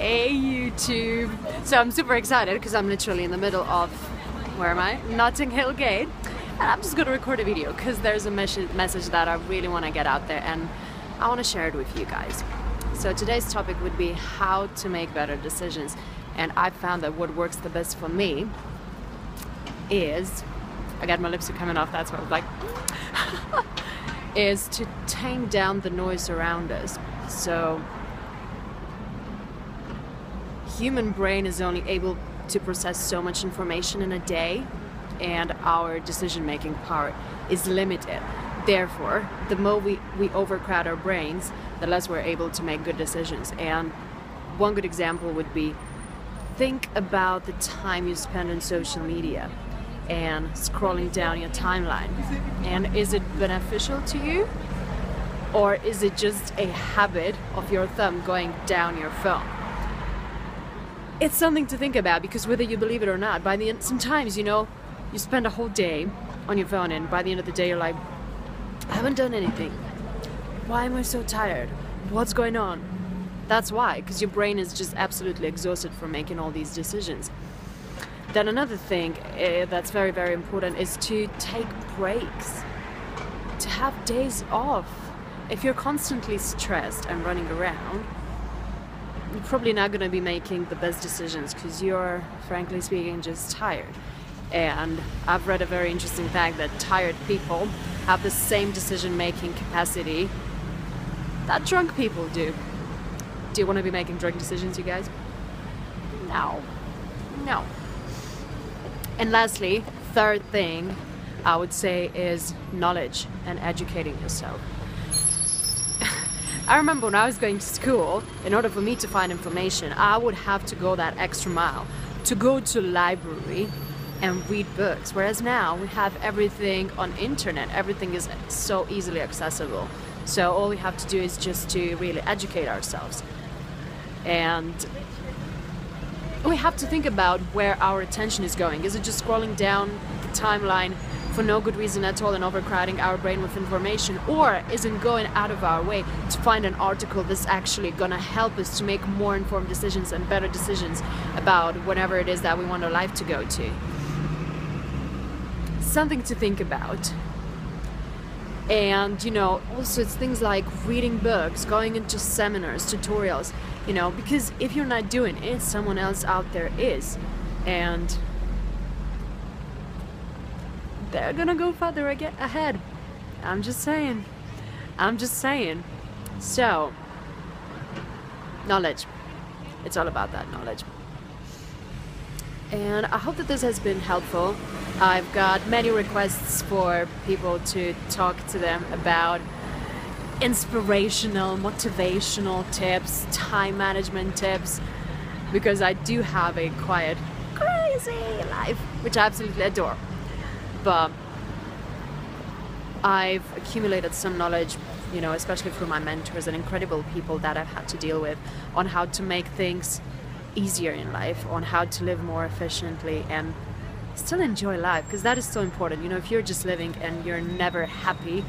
Hey YouTube! So I'm super excited because I'm literally in the middle of, where am I? Notting Hill Gate. And I'm just gonna record a video because there's a mes message that I really want to get out there and I want to share it with you guys. So today's topic would be how to make better decisions. And I found that what works the best for me is, I got my lips are coming off, that's what I was like, is to tame down the noise around us. So human brain is only able to process so much information in a day and our decision making power is limited. Therefore, the more we, we overcrowd our brains, the less we're able to make good decisions. And one good example would be think about the time you spend on social media and scrolling down your timeline. And is it beneficial to you? Or is it just a habit of your thumb going down your phone? It's something to think about because whether you believe it or not, by the end, sometimes you know, you spend a whole day on your phone, and by the end of the day, you're like, I haven't done anything. Why am I so tired? What's going on? That's why, because your brain is just absolutely exhausted from making all these decisions. Then another thing uh, that's very, very important is to take breaks, to have days off. If you're constantly stressed and running around, you're probably not going to be making the best decisions because you're, frankly speaking, just tired. And I've read a very interesting fact that tired people have the same decision making capacity that drunk people do. Do you want to be making drunk decisions, you guys? No. No. And lastly, third thing I would say is knowledge and educating yourself. I remember when I was going to school, in order for me to find information, I would have to go that extra mile to go to library and read books. Whereas now we have everything on internet. Everything is so easily accessible. So all we have to do is just to really educate ourselves. And we have to think about where our attention is going. Is it just scrolling down the timeline for no good reason at all and overcrowding our brain with information or isn't going out of our way to find an article that's actually gonna help us to make more informed decisions and better decisions about whatever it is that we want our life to go to. Something to think about. And you know, also it's things like reading books, going into seminars, tutorials, you know, because if you're not doing it, someone else out there is. And they're gonna go further ahead. I'm just saying. I'm just saying. So, knowledge. It's all about that knowledge. And I hope that this has been helpful. I've got many requests for people to talk to them about inspirational, motivational tips, time management tips, because I do have a quiet, crazy life, which I absolutely adore but I've accumulated some knowledge, you know, especially through my mentors and incredible people that I've had to deal with on how to make things easier in life, on how to live more efficiently and still enjoy life because that is so important. You know, if you're just living and you're never happy,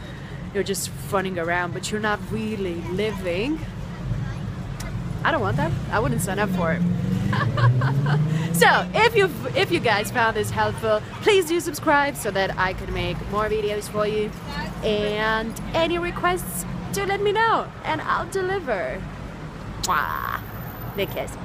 you're just running around, but you're not really living. I don't want that. I wouldn't sign up for it. so if you if you guys found this helpful, please do subscribe so that I can make more videos for you. And any requests, do let me know and I'll deliver. Mwah. Big kiss.